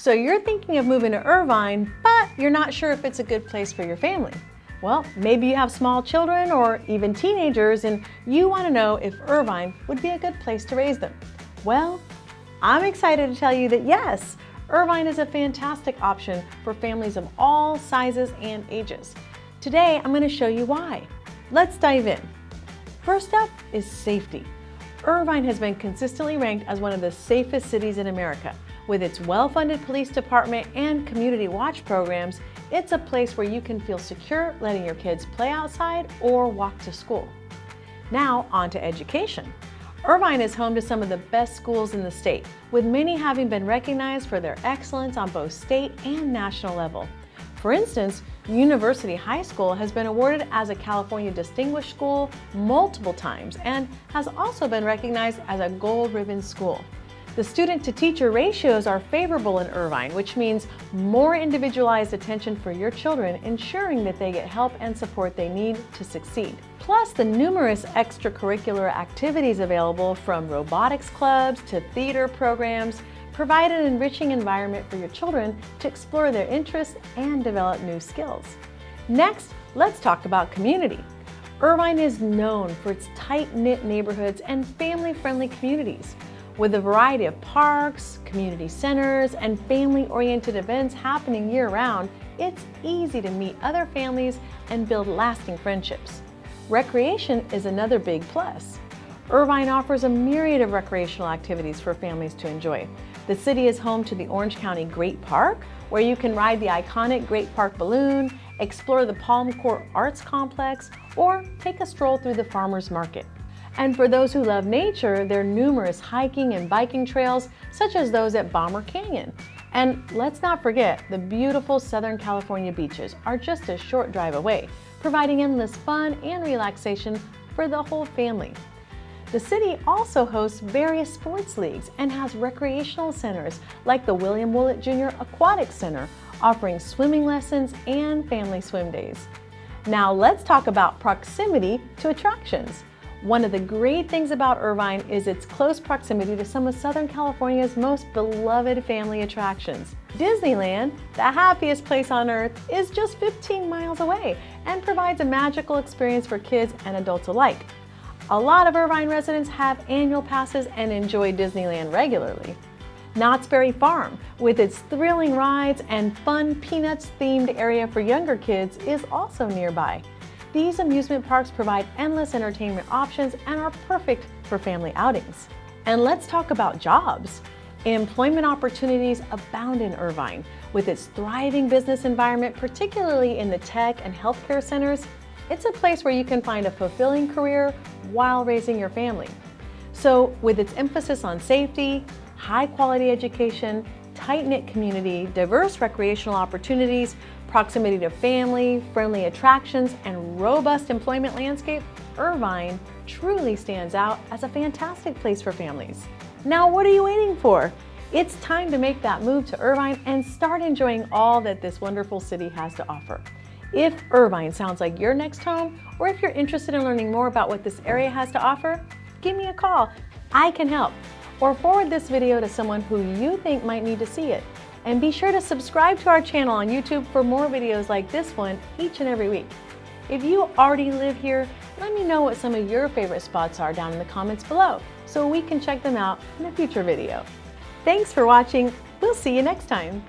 So you're thinking of moving to Irvine, but you're not sure if it's a good place for your family. Well, maybe you have small children or even teenagers and you want to know if Irvine would be a good place to raise them. Well, I'm excited to tell you that yes, Irvine is a fantastic option for families of all sizes and ages. Today, I'm going to show you why. Let's dive in. First up is safety. Irvine has been consistently ranked as one of the safest cities in America. With its well-funded police department and community watch programs, it's a place where you can feel secure letting your kids play outside or walk to school. Now, on to education. Irvine is home to some of the best schools in the state, with many having been recognized for their excellence on both state and national level. For instance, University High School has been awarded as a California Distinguished School multiple times and has also been recognized as a Gold Ribbon School. The student to teacher ratios are favorable in Irvine, which means more individualized attention for your children, ensuring that they get help and support they need to succeed. Plus, the numerous extracurricular activities available from robotics clubs to theater programs provide an enriching environment for your children to explore their interests and develop new skills. Next, let's talk about community. Irvine is known for its tight-knit neighborhoods and family-friendly communities. With a variety of parks, community centers, and family-oriented events happening year-round, it's easy to meet other families and build lasting friendships. Recreation is another big plus. Irvine offers a myriad of recreational activities for families to enjoy. The city is home to the Orange County Great Park, where you can ride the iconic Great Park Balloon, explore the Palm Court Arts Complex, or take a stroll through the Farmers Market. And for those who love nature, there are numerous hiking and biking trails, such as those at Bommer Canyon. And let's not forget, the beautiful Southern California beaches are just a short drive away, providing endless fun and relaxation for the whole family. The city also hosts various sports leagues and has recreational centers like the William Woollett Jr. Aquatic Center, offering swimming lessons and family swim days. Now let's talk about proximity to attractions. One of the great things about Irvine is its close proximity to some of Southern California's most beloved family attractions. Disneyland, the happiest place on earth, is just 15 miles away and provides a magical experience for kids and adults alike. A lot of Irvine residents have annual passes and enjoy Disneyland regularly. Knott's Berry Farm, with its thrilling rides and fun Peanuts themed area for younger kids, is also nearby. These amusement parks provide endless entertainment options and are perfect for family outings. And let's talk about jobs. Employment opportunities abound in Irvine. With its thriving business environment, particularly in the tech and healthcare centers, it's a place where you can find a fulfilling career while raising your family. So with its emphasis on safety, high quality education, tight-knit community, diverse recreational opportunities, proximity to family, friendly attractions, and robust employment landscape, Irvine truly stands out as a fantastic place for families. Now what are you waiting for? It's time to make that move to Irvine and start enjoying all that this wonderful city has to offer. If Irvine sounds like your next home, or if you're interested in learning more about what this area has to offer, give me a call. I can help. Or forward this video to someone who you think might need to see it. And be sure to subscribe to our channel on YouTube for more videos like this one each and every week. If you already live here, let me know what some of your favorite spots are down in the comments below so we can check them out in a future video. Thanks for watching. We'll see you next time.